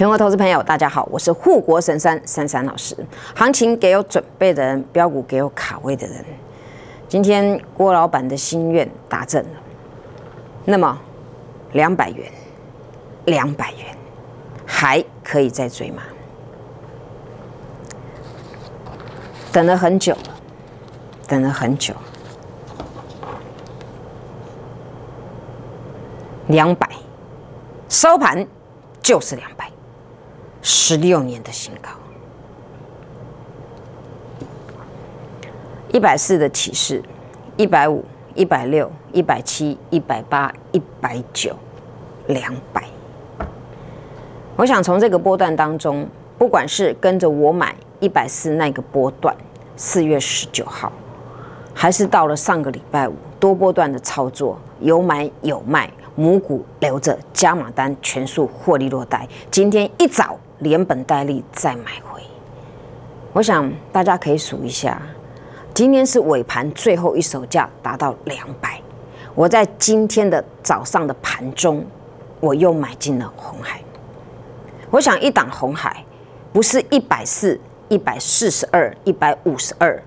全国投资朋友，大家好，我是护国神山珊珊老师。行情给有准备的人，标股给有卡位的人。今天郭老板的心愿达成了，那么两百元，两百元还可以再追吗？等了很久了，等了很久，两百收盘就是两百。十六年的新高，一百四的启示，一百五、一百六、一百七、一百八、一百九、两百。我想从这个波段当中，不管是跟着我买一百四那个波段，四月十九号，还是到了上个礼拜五多波段的操作，有买有卖，母股留着，加码单全数获利落袋。今天一早。连本带利再买回，我想大家可以数一下，今天是尾盘最后一手价达到两百，我在今天的早上的盘中，我又买进了红海。我想一档红海不是一百四、一百四十二、一百五十二，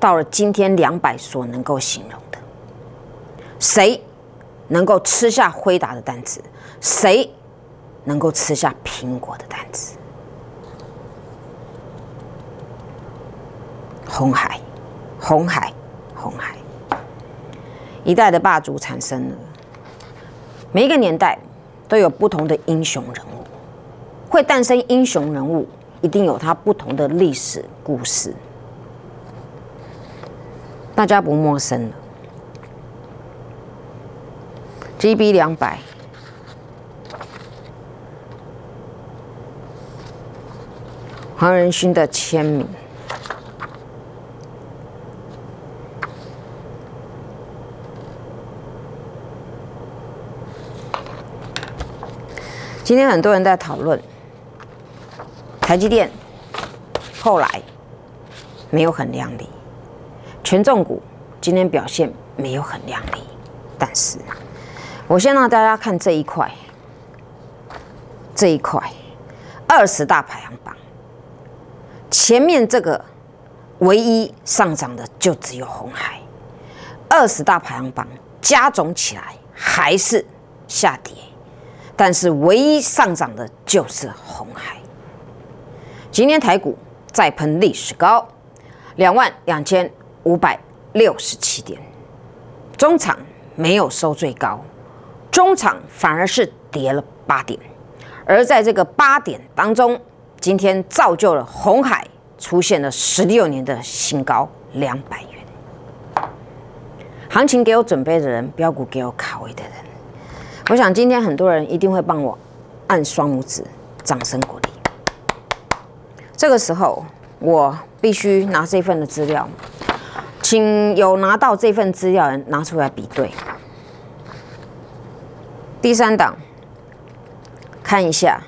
到了今天两百所能够形容的。谁能够吃下辉达的单子？谁？能够吃下苹果的单子，红海，红海，红海，一代的霸主产生了。每一个年代都有不同的英雄人物，会诞生英雄人物，一定有他不同的历史故事。大家不陌生了，GB 两百。黄仁勋的签名。今天很多人在讨论台积电，后来没有很亮丽，权重股今天表现没有很亮丽，但是我先让大家看这一块，这一块二十大排行榜。前面这个唯一上涨的就只有红海，二十大排行榜加总起来还是下跌，但是唯一上涨的就是红海。今天台股再喷历史高，两万两千五百六十七点，中场没有收最高，中场反而是跌了八点，而在这个八点当中。今天造就了红海出现了十六年的新高，两百元。行情给我准备的人，标股给我卡位的人，我想今天很多人一定会帮我按双拇指，掌声鼓励。这个时候，我必须拿这份的资料，请有拿到这份资料人拿出来比对。第三档，看一下。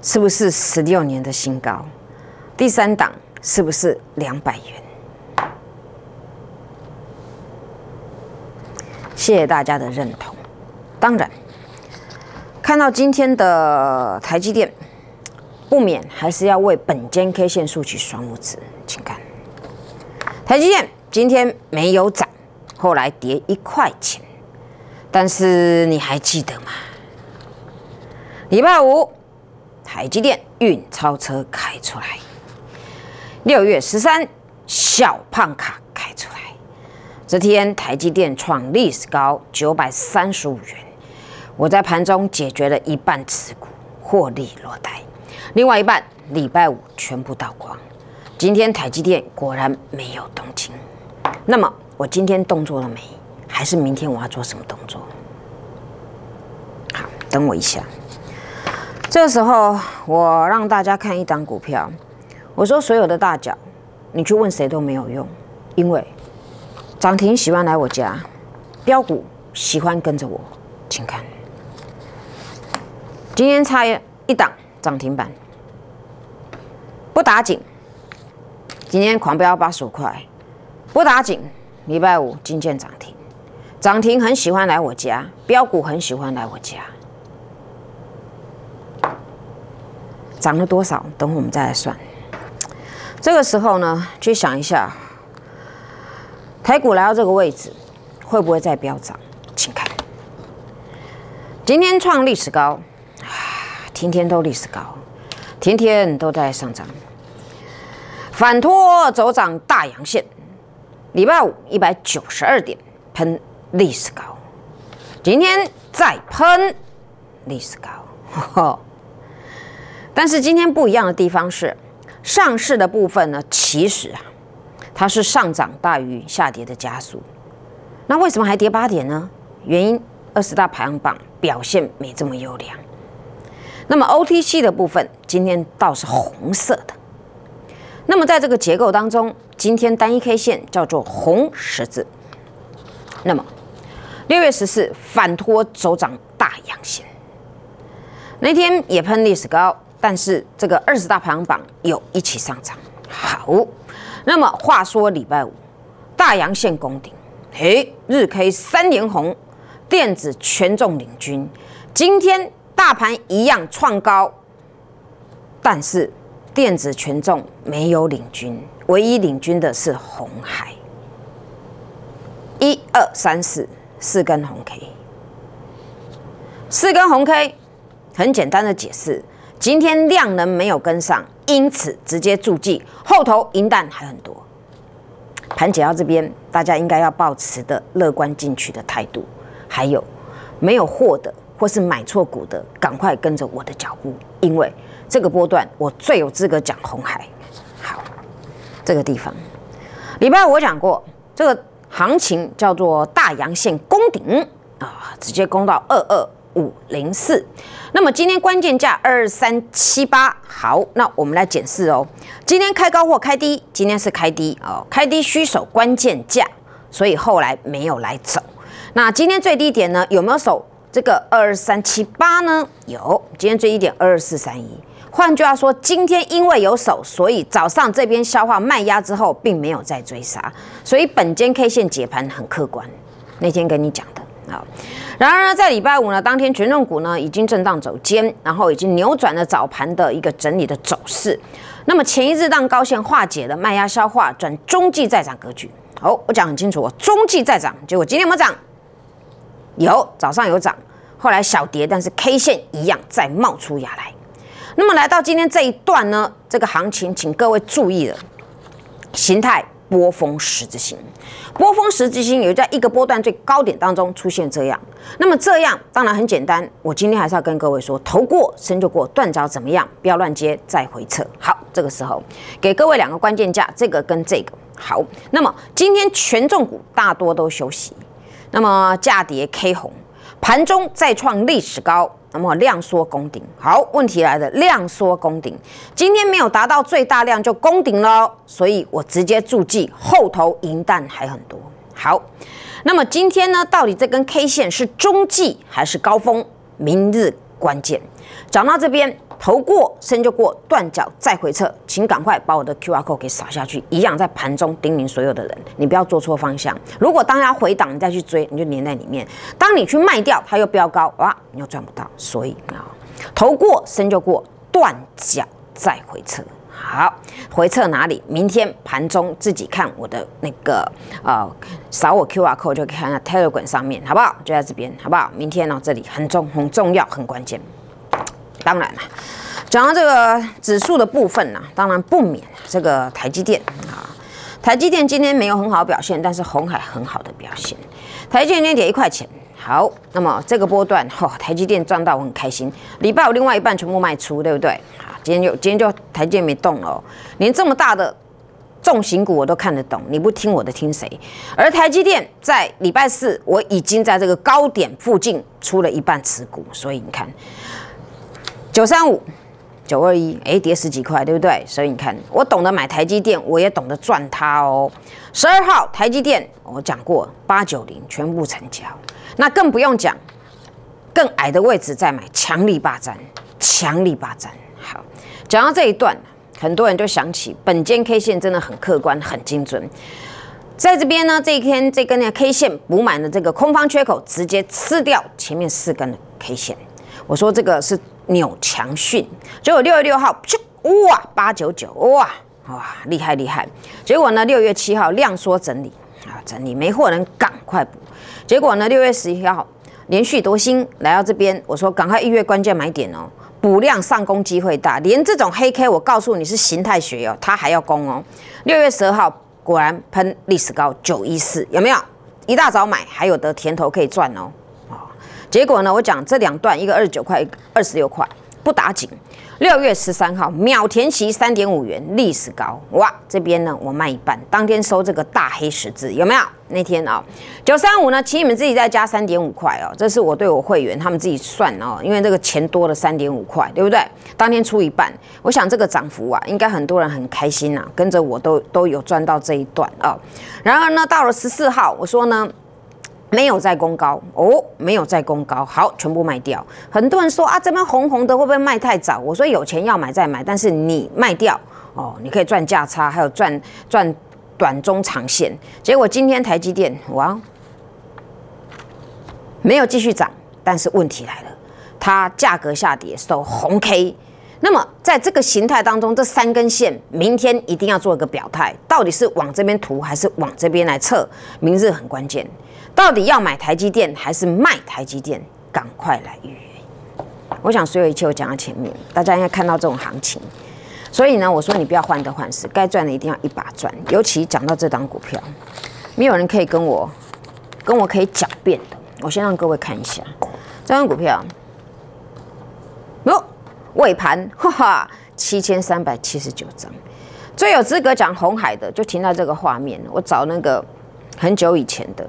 是不是十六年的新高？第三档是不是两百元？谢谢大家的认同。当然，看到今天的台积电，不免还是要为本间 K 线竖起双拇指，请看，台积电今天没有涨，后来跌一块钱，但是你还记得吗？礼拜五。台积电运超车开出来，六月十三小胖卡开出来，这天台积电创历史高九百三十五元，我在盘中解决了一半持股获利落袋，另外一半礼拜五全部倒光。今天台积电果然没有动静，那么我今天动作了没？还是明天我要做什么动作？好，等我一下。这时候，我让大家看一档股票。我说，所有的大脚，你去问谁都没有用，因为涨停喜欢来我家，标股喜欢跟着我，请看。今天差一档涨停板，不打紧。今天狂飙八十五块，不打紧。礼拜五金建涨停，涨停很喜欢来我家，标股很喜欢来我家。涨了多少？等会我们再来算。这个时候呢，去想一下，台股来到这个位置，会不会再飙涨？请看，今天创历史高，天天都历史高，天天都在上涨，反拖走涨大阳线。礼拜五一百九十二点喷历史高，今天再喷历史高。但是今天不一样的地方是。上市的部分呢，其实啊，它是上涨大于下跌的加速。那为什么还跌八点呢？原因二十大排行榜表现没这么优良。那么 OTC 的部分今天倒是红色的。那么在这个结构当中，今天单一 K 线叫做红十字。那么六月十四反托走涨大阳线，那天也喷历史高。但是这个二十大排行榜有一起上涨，好。那么话说礼拜五大阳线攻顶，嘿，日 K 三连红，电子权重领军。今天大盘一样创高，但是电子权重没有领军，唯一领军的是红海。一二三四四根红 K，四根红 K，很简单的解释。今天量能没有跟上，因此直接注记后头银弹还很多。盘解到这边，大家应该要保持的乐观进取的态度。还有没有货的或是买错股的，赶快跟着我的脚步，因为这个波段我最有资格讲红海。好，这个地方，礼拜五我讲过，这个行情叫做大阳线攻顶啊，直接攻到二二。五零四，那么今天关键价二三七八，好，那我们来检视哦。今天开高或开低？今天是开低哦，开低需守关键价，所以后来没有来走。那今天最低点呢？有没有守这个二三七八呢？有，今天最低点二二四三一。换句话说，今天因为有守，所以早上这边消化卖压之后，并没有再追杀，所以本间 K 线解盘很客观。那天跟你讲的。好，然而呢，在礼拜五呢，当天权重股呢已经震荡走尖，然后已经扭转了早盘的一个整理的走势。那么前一日当高线化解了卖压消化，转中继再涨格局。好，我讲很清楚，我中继再涨，结果今天有没涨？有，早上有涨，后来小跌，但是 K 线一样再冒出芽来。那么来到今天这一段呢，这个行情，请各位注意了，形态。波峰十字星，波峰十字星有在一个波段最高点当中出现这样，那么这样当然很简单，我今天还是要跟各位说，头过身就过，断招怎么样？不要乱接，再回撤。好，这个时候给各位两个关键价，这个跟这个好。那么今天权重股大多都休息，那么价跌 K 红，盘中再创历史高。那么量缩攻顶，好，问题来了，量缩攻顶，今天没有达到最大量就攻顶了，所以我直接注记后头银弹还很多。好，那么今天呢，到底这根 K 线是中继还是高峰？明日关键，讲到这边。头过身就过，断脚再回撤，请赶快把我的 Q R code 给扫下去，一样在盘中叮咛所有的人，你不要做错方向。如果当它回档，你再去追，你就黏在里面；当你去卖掉，它又飙高，哇，你又赚不到。所以啊，头过身就过，断脚再回撤。好，回撤哪里？明天盘中自己看我的那个呃，扫我 Q R code 就可以看 Telegram 上面，好不好？就在这边，好不好？明天呢，这里很重很重要，很关键。当然了，讲到这个指数的部分呢，当然不免这个台积电啊。台积电今天没有很好表现，但是红海很好的表现。台积电今天跌一块钱，好，那么这个波段，哈，台积电赚到我很开心。礼拜五另外一半全部卖出，对不对？啊，今天就今天就台积电没动了，连这么大的重型股我都看得懂，你不听我的听谁？而台积电在礼拜四我已经在这个高点附近出了一半持股，所以你看。九三五九二一，哎，跌十几块，对不对？所以你看，我懂得买台积电，我也懂得赚它哦。十二号台积电，我讲过八九零全部成交，那更不用讲，更矮的位置再买，强力霸占，强力霸占。好，讲到这一段，很多人就想起本间 K 线真的很客观，很精准。在这边呢，这一天这根呢 K 线补满了这个空方缺口，直接吃掉前面四根的 K 线。我说这个是。扭强讯，结果六月六号，哇，八九九，哇哇，厉害厉害。结果呢，六月七号量缩整理啊，整理没货人赶快补。结果呢，六月十一号连续夺星来到这边，我说赶快一月关键买点哦，补量上攻机会大。连这种黑 K，我告诉你是形态学哦，它还要攻哦。六月十二号果然喷历史高九一四，有没有？一大早买还有得甜头可以赚哦。结果呢？我讲这两段，一个二十九块，一个二十六块，不打紧。六月十三号秒填息三点五元，历史高哇！这边呢，我卖一半，当天收这个大黑十字，有没有？那天啊，九三五呢，请你们自己再加三点五块哦。这是我对我会员他们自己算哦，因为这个钱多了三点五块，对不对？当天出一半，我想这个涨幅啊，应该很多人很开心呐，跟着我都都有赚到这一段啊。然而呢，到了十四号，我说呢。没有再攻高哦，没有再攻高，好，全部卖掉。很多人说啊，这边红红的会不会卖太早？我说有钱要买再买，但是你卖掉哦，你可以赚价差，还有赚赚短中长线。结果今天台积电哇，没有继续涨，但是问题来了，它价格下跌收红 K。那么在这个形态当中，这三根线明天一定要做一个表态，到底是往这边涂还是往这边来测？明日很关键。到底要买台积电还是卖台积电？赶快来预约！我想所有一切我讲到前面，大家应该看到这种行情。所以呢，我说你不要患得患失，该赚的一定要一把赚。尤其讲到这档股票，没有人可以跟我跟我可以狡辩的。我先让各位看一下这张股票，哟，尾盘哈哈七千三百七十九张，最有资格讲红海的就停在这个画面。我找那个很久以前的。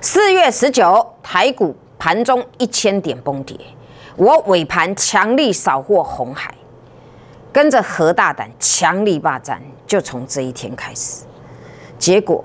四月十九，台股盘中一千点崩跌，我尾盘强力扫货红海，跟着何大胆强力霸占，就从这一天开始。结果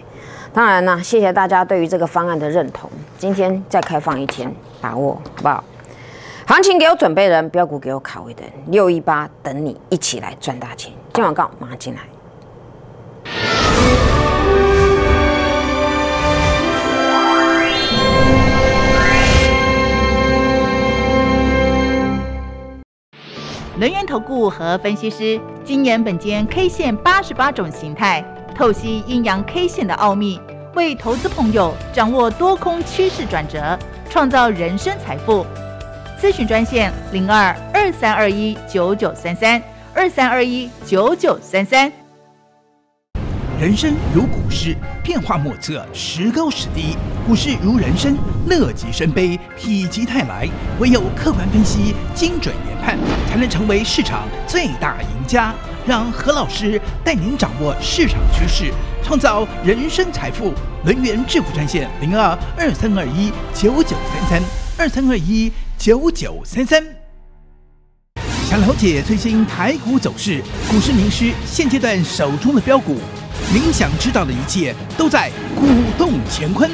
当然呢，谢谢大家对于这个方案的认同。今天再开放一天，把握好不好？行情给我准备人，标股给我卡位的人，六一八等你一起来赚大钱。今晚告马上进来。能源投顾和分析师今年本间 K 线八十八种形态，透析阴阳 K 线的奥秘，为投资朋友掌握多空趋势转折，创造人生财富。咨询专线零二二三二一九九三三二三二一九九三三。人生如股市，变化莫测，时高时低。股市如人生，乐极生悲，否极泰来。唯有客观分析，精准研判，才能成为市场最大赢家。让何老师带您掌握市场趋势，创造人生财富。轮源致富专线零二二三二一九九三三二三二一九九三三。想了解最新台股走势，股市名师现阶段手中的标股，您想知道的一切都在股动乾坤。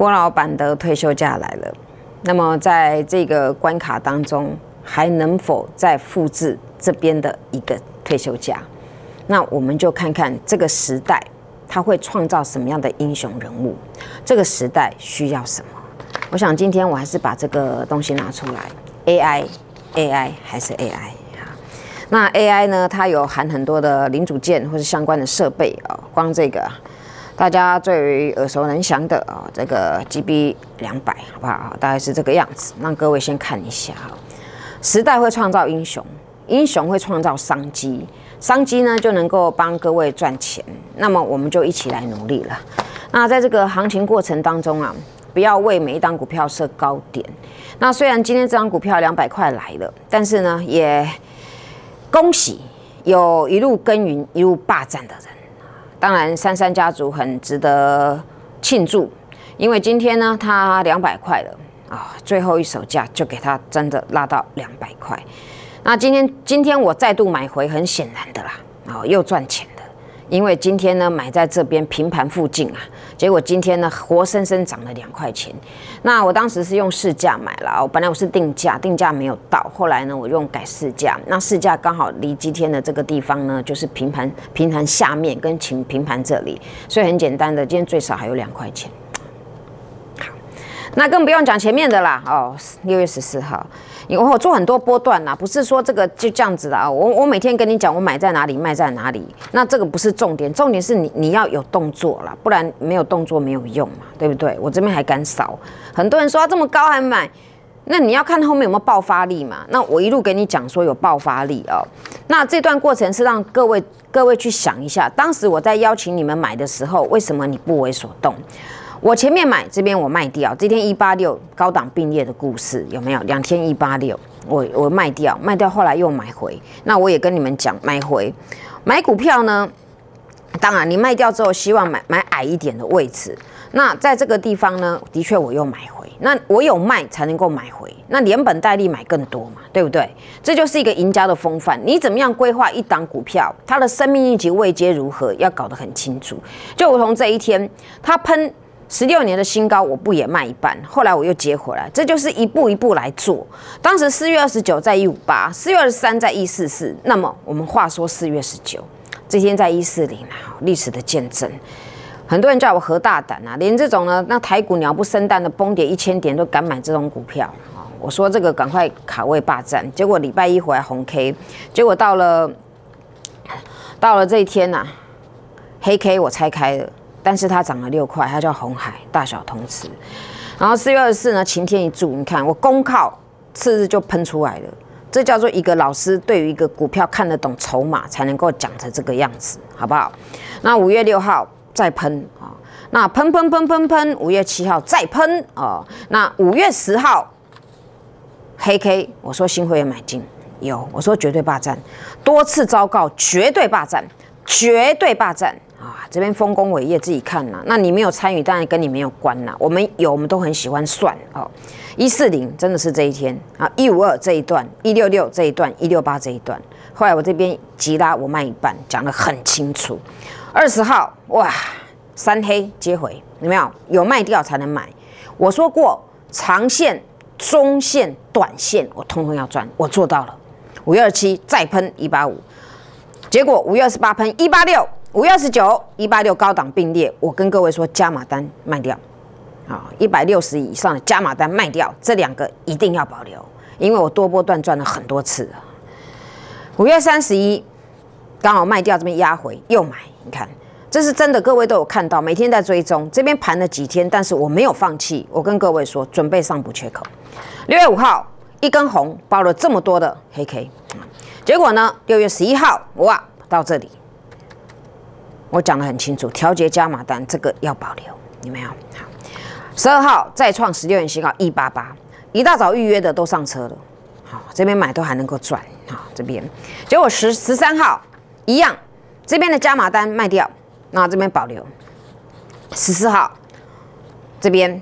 郭老板的退休假来了，那么在这个关卡当中，还能否再复制这边的一个退休假？那我们就看看这个时代，他会创造什么样的英雄人物？这个时代需要什么？我想今天我还是把这个东西拿出来，AI，AI 还是 AI 啊？那 AI 呢？它有含很多的零组件或是相关的设备啊，光这个。大家最耳熟能详的啊，这个 GB 两百，好不好？大概是这个样子，让各位先看一下哈。时代会创造英雄，英雄会创造商机，商机呢就能够帮各位赚钱。那么我们就一起来努力了。那在这个行情过程当中啊，不要为每一档股票设高点。那虽然今天这张股票两百块来了，但是呢，也恭喜有一路耕耘、一路霸占的人。当然三三家族很值得庆祝，因为今天呢，它两百块了啊，最后一手价就给它真的拉到两百块。那今天今天我再度买回，很显然的啦，啊，又赚钱的，因为今天呢买在这边平盘附近啊，结果今天呢活生生涨了两块钱。那我当时是用市价买了，我本来我是定价，定价没有到，后来呢我用改市价，那市价刚好离今天的这个地方呢就是平盘平盘下面跟平平盘这里，所以很简单的，今天最少还有两块钱。好，那更不用讲前面的啦，哦，六月十四号。我做很多波段啦，不是说这个就这样子的啊。我我每天跟你讲，我买在哪里，卖在哪里。那这个不是重点，重点是你你要有动作啦，不然没有动作没有用嘛，对不对？我这边还敢扫，很多人说这么高还买，那你要看后面有没有爆发力嘛。那我一路给你讲说有爆发力哦。那这段过程是让各位各位去想一下，当时我在邀请你们买的时候，为什么你不为所动？我前面买，这边我卖掉。这天一八六高档并列的故事有没有？两天一八六，我我卖掉，卖掉后来又买回。那我也跟你们讲，买回买股票呢，当然你卖掉之后，希望买买矮一点的位置。那在这个地方呢，的确我又买回。那我有卖才能够买回，那连本带利买更多嘛，对不对？这就是一个赢家的风范。你怎么样规划一档股票，它的生命力及位阶如何，要搞得很清楚。就如同这一天，它喷。十六年的新高，我不也卖一半？后来我又接回来，这就是一步一步来做。当时四月二十九在一五八，四月二十三在一四四。那么我们话说四月十九，这天在一四零啊，历史的见证。很多人叫我何大胆啊，连这种呢，那台股鸟不生蛋的崩跌一千点都敢买这种股票啊！我说这个赶快卡位霸占，结果礼拜一回来红 K，结果到了到了这一天呐，黑 K 我拆开了。但是它涨了六块，它叫红海，大小同池。然后四月二十四呢，晴天一柱，你看我公靠次日就喷出来了。这叫做一个老师对于一个股票看得懂筹码，才能够讲成这个样子，好不好？那五月六号再喷啊，那喷喷喷喷喷，五月七号再喷啊，那五月十号黑 K，我说新会员买进有，我说绝对霸占，多次昭告绝对霸占，绝对霸占。啊，这边丰功伟业自己看呐，那你没有参与，当然跟你没有关呐。我们有，我们都很喜欢算哦。一四零真的是这一天啊，一五二这一段，一六六这一段，一六八这一段。后来我这边急拉，我卖一半，讲得很清楚。二十号哇，三黑接回，有没有？有卖掉才能买。我说过，长线、中线、短线，我通通要赚，我做到了。五月二七再喷一八五，结果五月二十八喷一八六。五月二十九，一八六高档并列，我跟各位说加码单卖掉，啊，一百六十以上的加码单卖掉，这两个一定要保留，因为我多波段赚了很多次五月三十一，刚好卖掉，这边压回又买，你看，这是真的，各位都有看到，每天在追踪，这边盘了几天，但是我没有放弃，我跟各位说，准备上补缺口。六月五号一根红包了这么多的黑 K，结果呢，六月十一号哇到这里。我讲得很清楚，调节加码单这个要保留，有没有？好，十二号再创十六元新高一八八，一大早预约的都上车了，好，这边买都还能够赚，好，这边结果十十三号一样，这边的加码单卖掉，那这边保留。十四号这边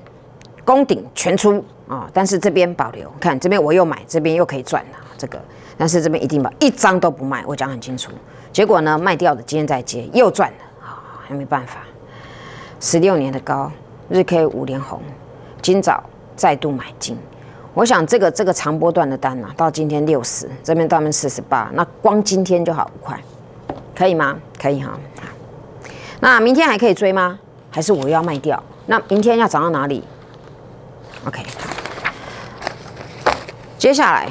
攻顶全出啊，但是这边保留，看这边我又买，这边又可以赚了这个，但是这边一定把一张都不卖，我讲很清楚。结果呢，卖掉的今天再接又赚了啊，还没办法。十六年的高日 K 五连红，今早再度买进。我想这个这个长波段的单啊，到今天六十，这边到面四十八，那光今天就好五块，可以吗？可以哈。那明天还可以追吗？还是我要卖掉？那明天要涨到哪里？OK。接下来，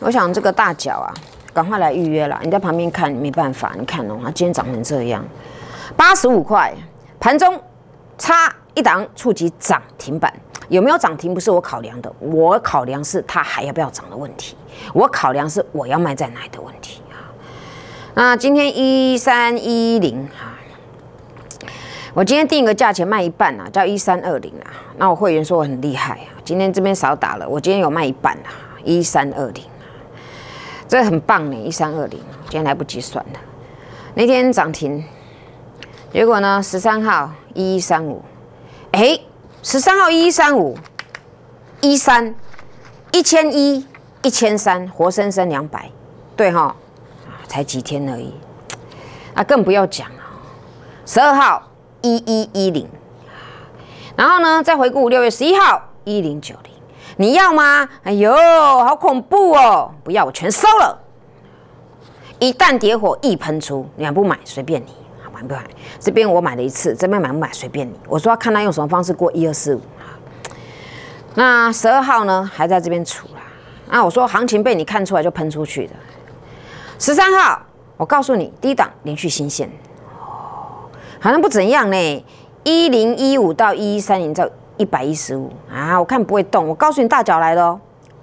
我想这个大脚啊。赶快来预约了！你在旁边看没办法，你看哦，它今天涨成这样，八十五块，盘中差一档触及涨停板，有没有涨停不是我考量的，我考量是它还要不要涨的问题，我考量是我要卖在哪里的问题啊。那今天一三一零哈，我今天定一个价钱卖一半啊，叫一三二零啊。那我会员说我很厉害啊，今天这边少打了，我今天有卖一半啊，一三二零。这很棒呢，一三二零，今天来不及算了。那天涨停，结果呢，十三号一一三五，哎，十三号一一三五，一三一千一一千三，活生生两百，对哈，才几天而已，啊，更不要讲了。十二号一一一零，然后呢，再回顾六月十一号一零九零，你要吗？哎呦，好恐怖哦！不要，我全收了。一旦点火一喷出，你不买随便你。买不买？这边我买了一次，这边买不买随便你。我说要看他用什么方式过一二四五。那十二号呢，还在这边出啦。那我说行情被你看出来就喷出去的。十三号，我告诉你，低档连续新线，哦，好像不怎样呢。一零一五到一一三零在一百一十五啊，我看不会动。我告诉你，大脚来了。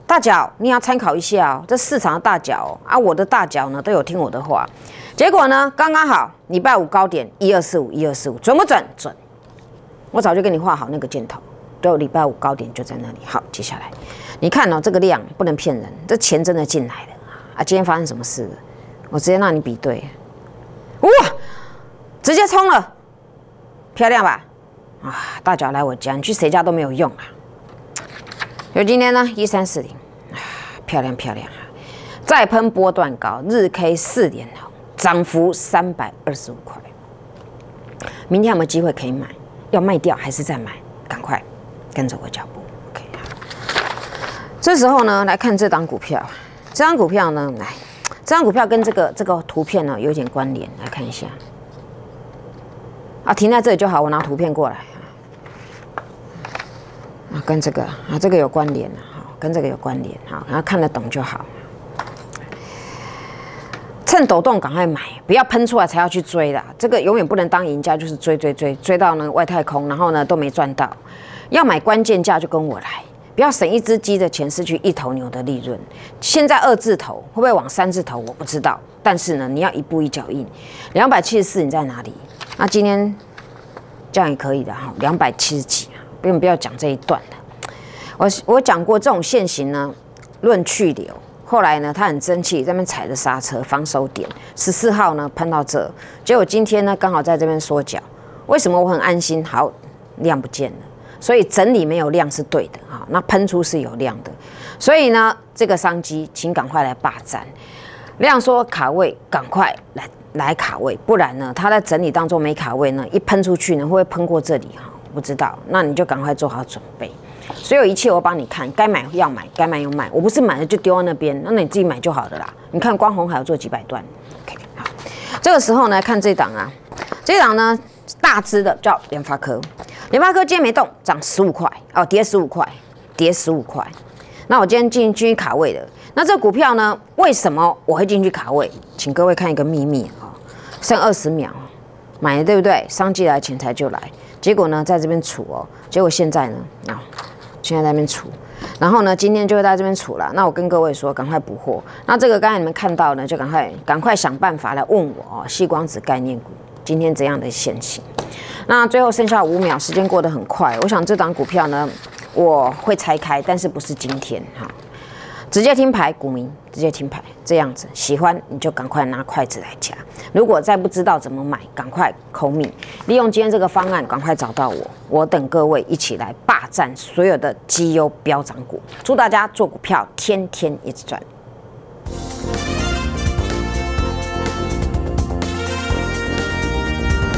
大脚，你要参考一下哦。这市场的大脚啊，我的大脚呢都有听我的话。结果呢，刚刚好，礼拜五高点一二四五一二四五，准不准？准。我早就给你画好那个箭头，就礼拜五高点就在那里。好，接下来你看哦，这个量不能骗人，这钱真的进来了啊！今天发生什么事？我直接让你比对，哇，直接冲了，漂亮吧？啊，大脚来我家，你去谁家都没有用啊。有今天呢，一三四零。漂亮漂亮啊！再喷波段高，日 K 四点红，涨幅三百二十五块。明天有没有机会可以买？要卖掉还是再买？赶快跟着我脚步。OK。这时候呢，来看这档股票。这张股票呢，来，这张股票跟这个这个图片呢有点关联，来看一下。啊，停在这里就好，我拿图片过来。啊，跟这个啊，这个有关联啊。跟这个有关联，好，然后看得懂就好。趁抖动赶快买，不要喷出来才要去追的。这个永远不能当赢家，就是追追追追到那个外太空，然后呢都没赚到。要买关键价就跟我来，不要省一只鸡的钱失去一头牛的利润。现在二字头会不会往三字头我不知道，但是呢你要一步一脚印。两百七十四你在哪里？那今天这样也可以的哈，两百七十几，不用不要讲这一段了。我我讲过这种现行呢，论去留。后来呢，他很争气，这边踩着刹车防守点。十四号呢喷到这，结果今天呢刚好在这边缩脚。为什么我很安心？好，量不见了，所以整理没有量是对的啊。那喷出是有量的，所以呢这个商机，请赶快来霸占。量说卡位，赶快来来卡位，不然呢他在整理当中没卡位呢，一喷出去呢会不会喷过这里哈？不知道，那你就赶快做好准备。所有一切我帮你看，该买要买，该卖要卖。我不是买了就丢在那边，那你自己买就好了啦。你看光红还要做几百段，OK，好。这个时候呢，看这档啊，这档呢大只的叫联发科，联发科今天没动，涨十五块哦，跌十五块，跌十五块。那我今天进进去卡位的，那这股票呢，为什么我会进去卡位？请各位看一个秘密啊，剩二十秒，买了对不对？商机来，钱财就来。结果呢，在这边处哦，结果现在呢，啊。现在在那边处，然后呢，今天就会在这边处了。那我跟各位说，赶快补货。那这个刚才你们看到呢，就赶快赶快想办法来问我哦。细光子概念股今天怎样的现形？那最后剩下五秒，时间过得很快。我想这档股票呢，我会拆开，但是不是今天哈。直接听牌，股民直接停牌，这样子喜欢你就赶快拿筷子来夹。如果再不知道怎么买，赶快扣米，利用今天这个方案，赶快找到我，我等各位一起来霸占所有的绩优飙涨股。祝大家做股票天天一直赚。